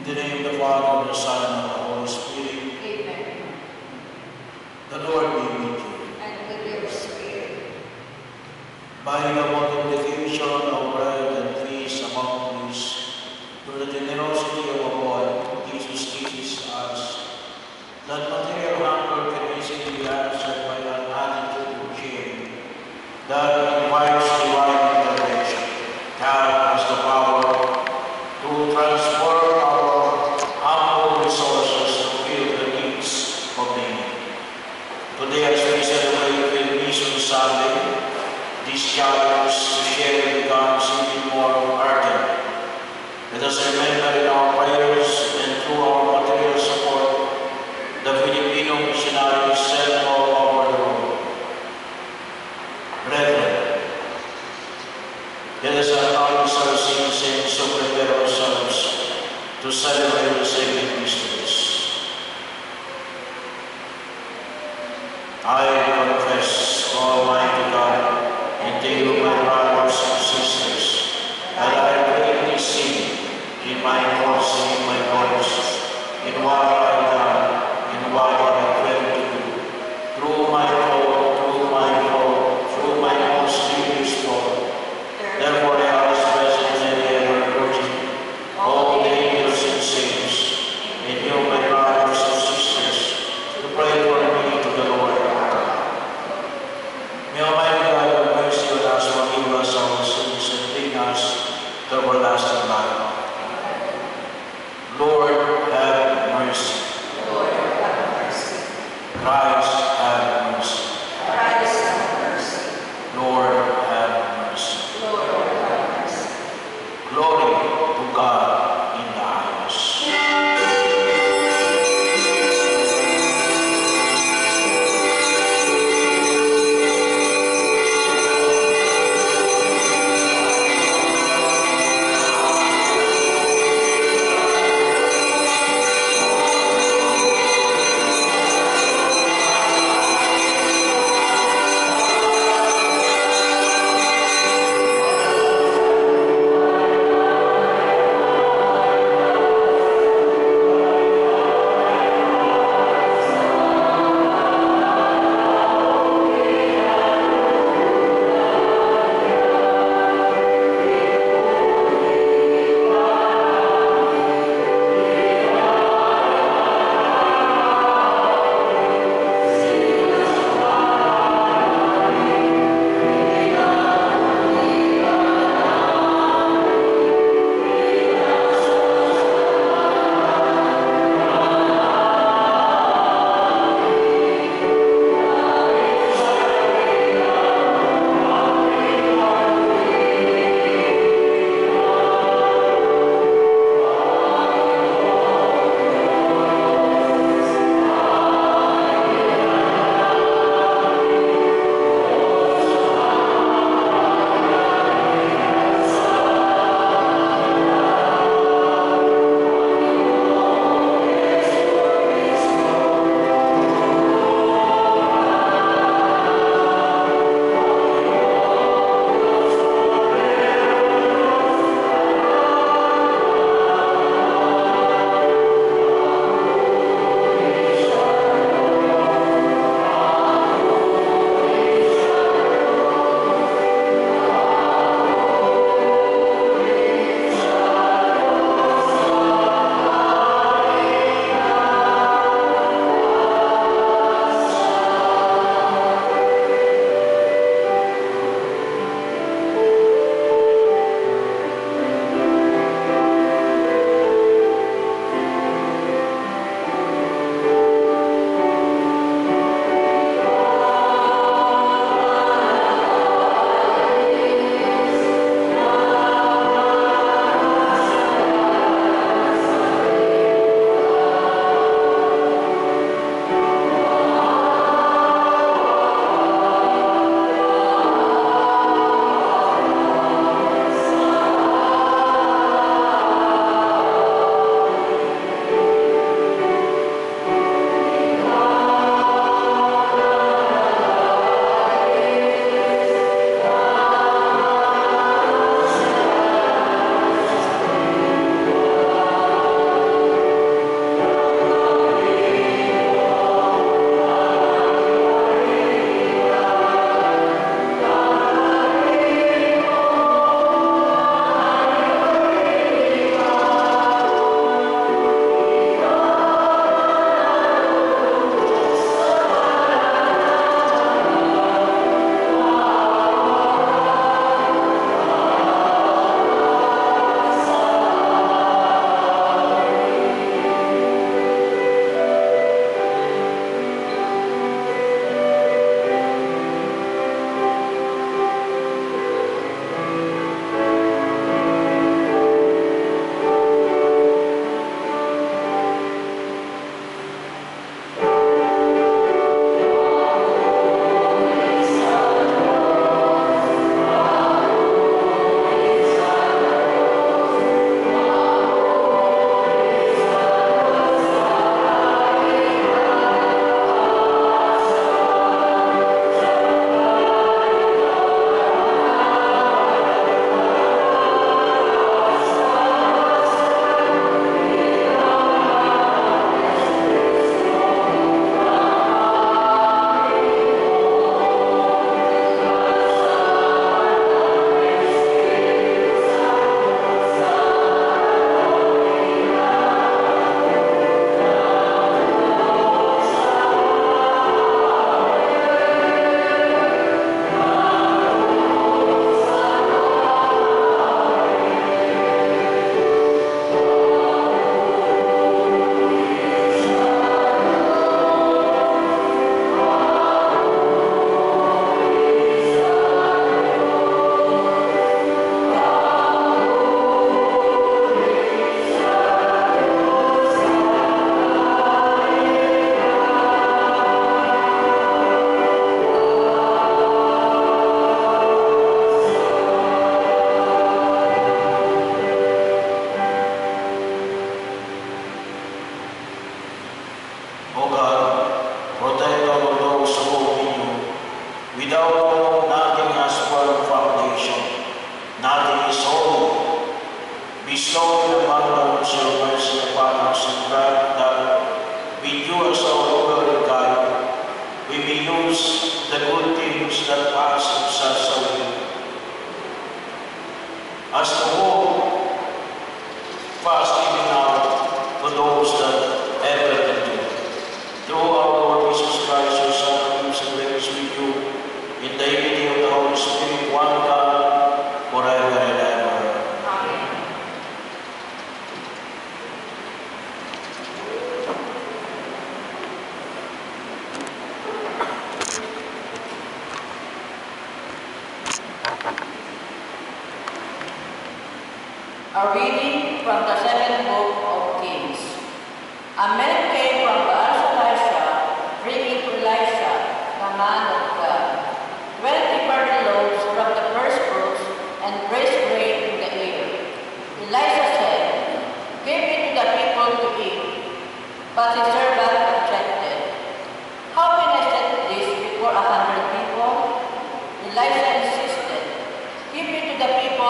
In the name of the Father, and the Son, and the Holy Spirit. Amen. The Lord be with you. And with your spirit. By the multiplication of bread and fish among these, through the generosity of our Lord, Jesus teaches us that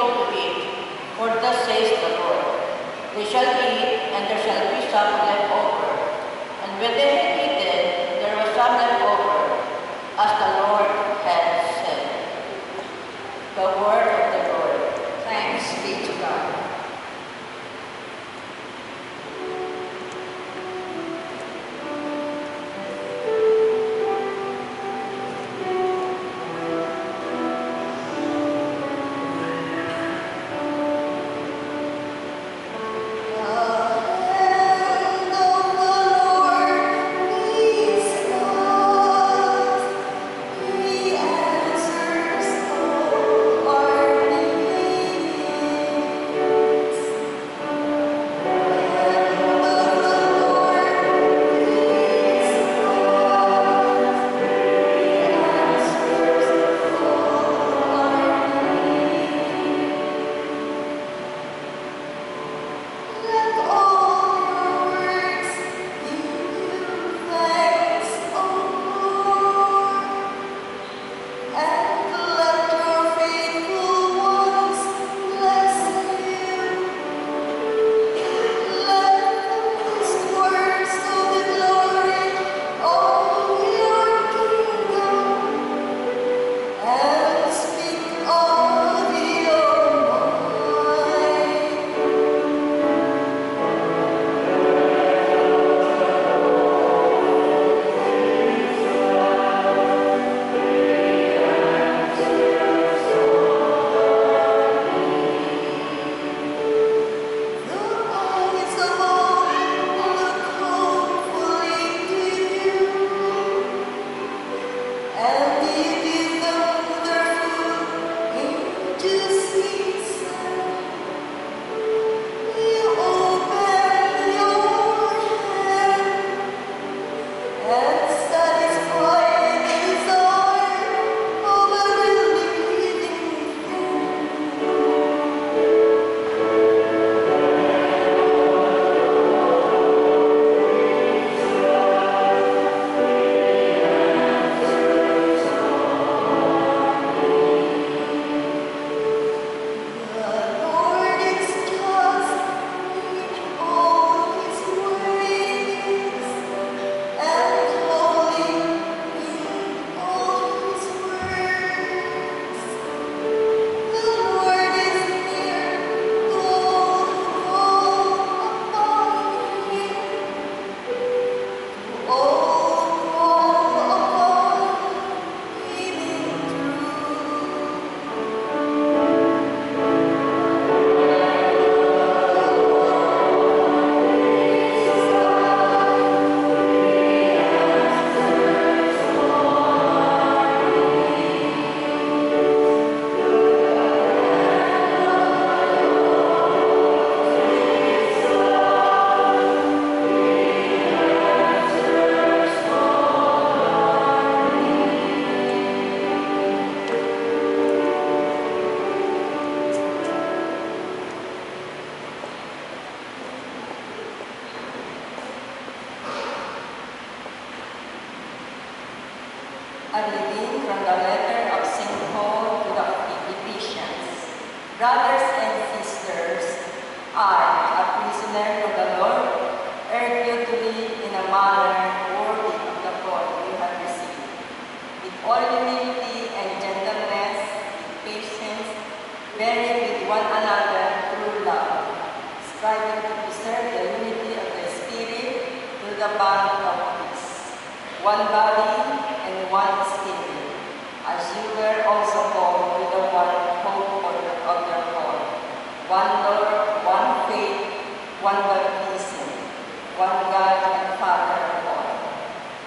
to eat, for thus says the Lord, They shall eat, and there shall be some left over. And when they had eaten, there was some left over, as the Lord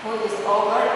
who is over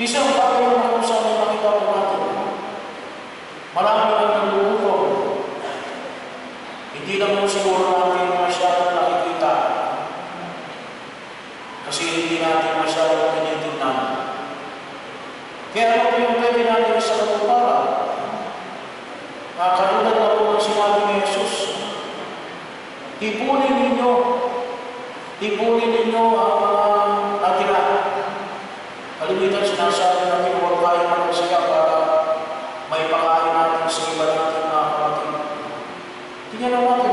Isa ang patron na kung saan ay nakita po natin. Marami na ng lumuko. Hindi lang mo siguro natin masyadong nakikita. Kasi hindi natin masyadong tinitignan. Kaya ano po yung pwede natin sa katumpara? Nakakalunan na po ang sinabi ni Jesus. Tipunin ninyo, tipunin ninyo Tingnan naman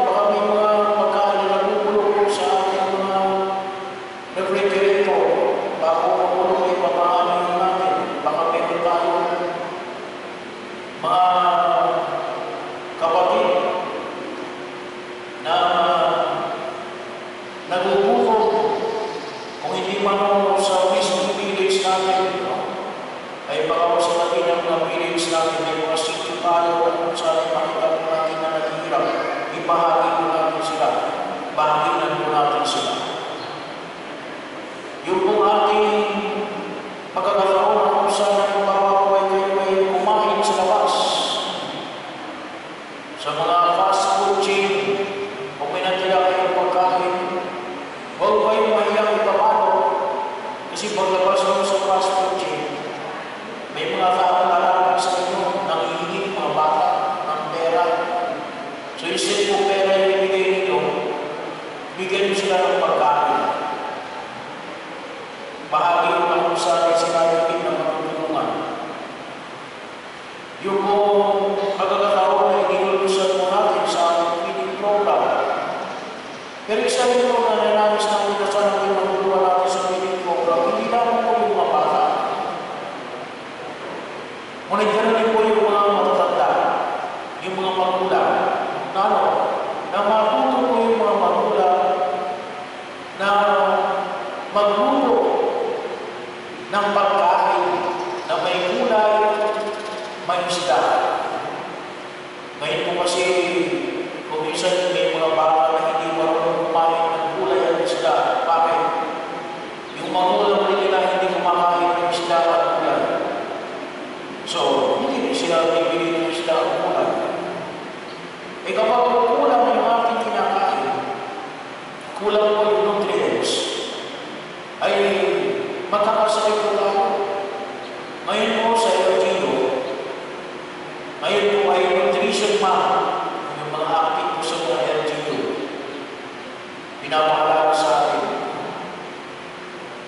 Pinabahala sa atin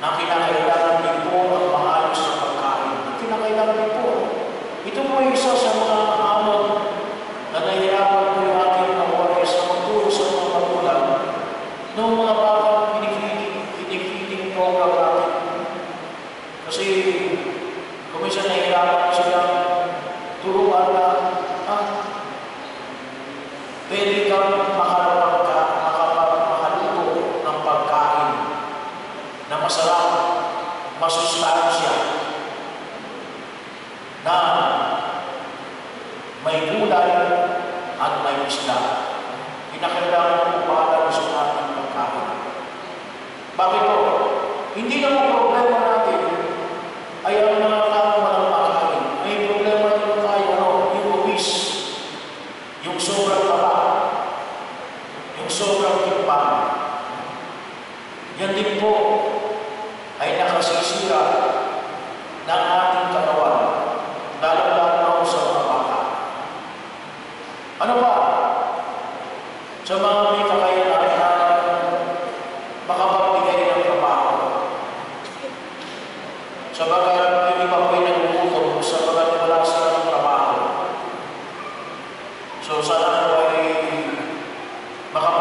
na kailangan sana po ay makapunta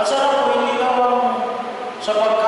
Masarap po, hindi lamang sa pag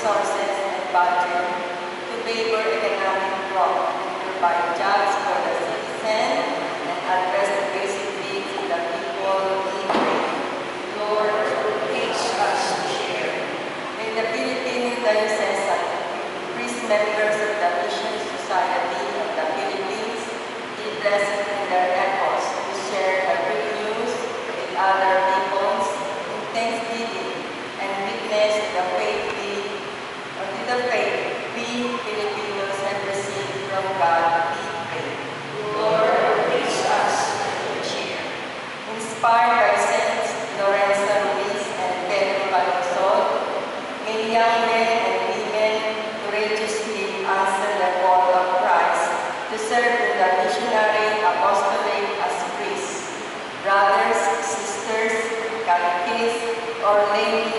resources and budget to favor economic growth and provide jobs for the citizen and address the basic needs of the people in Lord, teach us to share. May the Philippine Diocese, priest member inspired by saints Lorenzo Ruiz and Pedro Baltasar, many young men and women courageously answered the call of Christ to serve in the missionary apostolate as priests, brothers, sisters, catechists, or lay